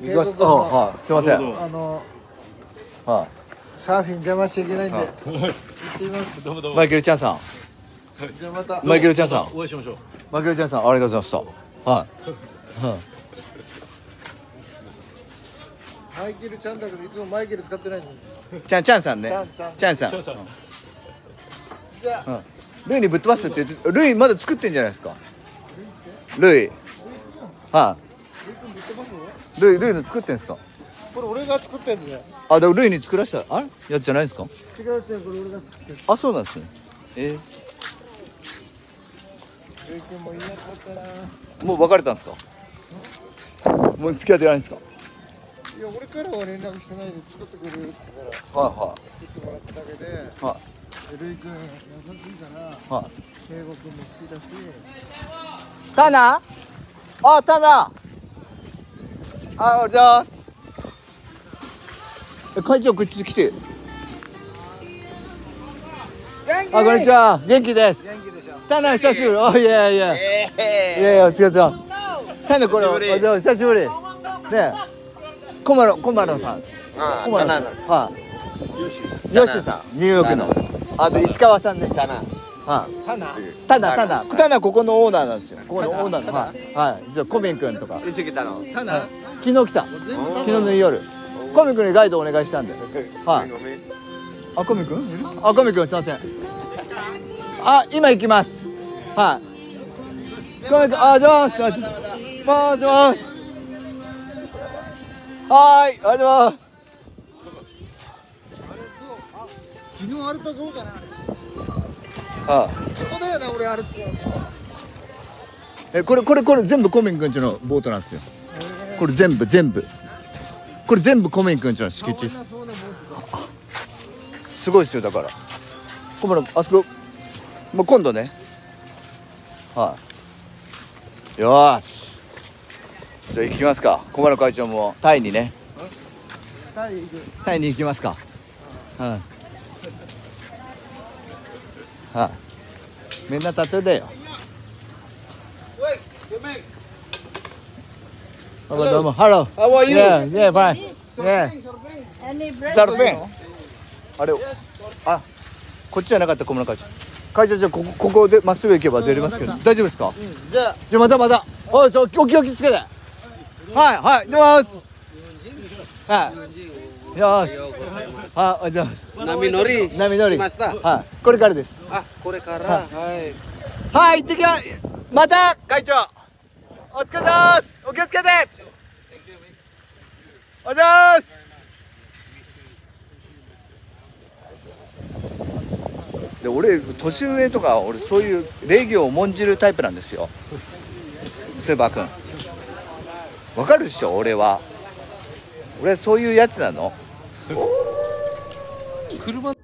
行きます。あはい。すいません。あのはサーフィン邪魔しちゃいけないんで行ってみます。どうもどうも。いマイケルチャンさん。じゃあまた。マイケルチャンさん。お会いしましょう。マイケルチャンさんありがとうございました。はいはいマイケルちゃんだけどいつもマイケル使ってないのにチャンチャンさんね。チャンチャンチャンさんチャンさん。じゃあ。うん。ルイにぶっ飛ばすって言ってルイまだ作ってんじゃないですか。ルイ。はいルイルイの作ってんですか。これ俺が作ってんだよ。あでもルイに作らしたあれ？やつじゃないですか？違う違うこれ俺が作ってるあそうなんですね。えルイ君もいなかったな。ー、もう別れたんですか？もう付き合ってないんですか？いや俺からは連絡してないで作ってくれるって言うからはいは作ってもらっただけでい。はでルイ君優しいからいはい。圭吾君も好きだしタナ？あタナ。あおりゃす。え会長こっち来てあこんにちは。元気です。元気でしょ。タナ久しぶり。おいやいやいや。いやお疲れ様。タナこれお久しぶり。ねえコマロコマロさん。あコマロさん。はい。ヨシさん。ニューヨークの。あと石川さんです。タナはい。タナタナタナタナここのオーナーなんですよここの。オーナーのはいはい。じゃあコメン君とか。いつ来たのタナ昨日来た。昨日の夜。コミ君にガイドお願いしたんで。はい。ごめんあコミ君？あコミ君すいません。あ今行きます。はい。コミ君あじゃあす。いませんもうす。いませんはいありがとうございます。昨日荒れたぞかなはいここだよな俺荒れこれこれこれ全部コミ君ちのボートなんですよ。これ全部全部。これ全部コミ君ちの敷地です。すごいですよだから。小村あそこ。もう今度ね。はい。よーしじゃあ行きますか。小村会長もタイにね。タイ行くタイに行きますか。はいはいみんなタトゥーだよ。どうもどうも Hello How are you? Yeah yeah fine. Yeah. Any bread? ザルペンあれあこっちじゃなかった小村会長。会長じゃあここここでまっすぐ行けば出れますけど。大丈夫ですか？うん。じゃあ。じゃあまたまた。おいそうお気をつけてはいはい出ます。はいよし。はいおはようございます。波乗り波乗り。しました。はいこれからです。あこれから。はい。はい行ってきます。また会長。お疲れ様です。お気をつけて。おはようございます。で俺年上とか俺そういう礼儀を重んじるタイプなんですよ。セバ君わかるでしょ俺は。俺はそういうやつなの。車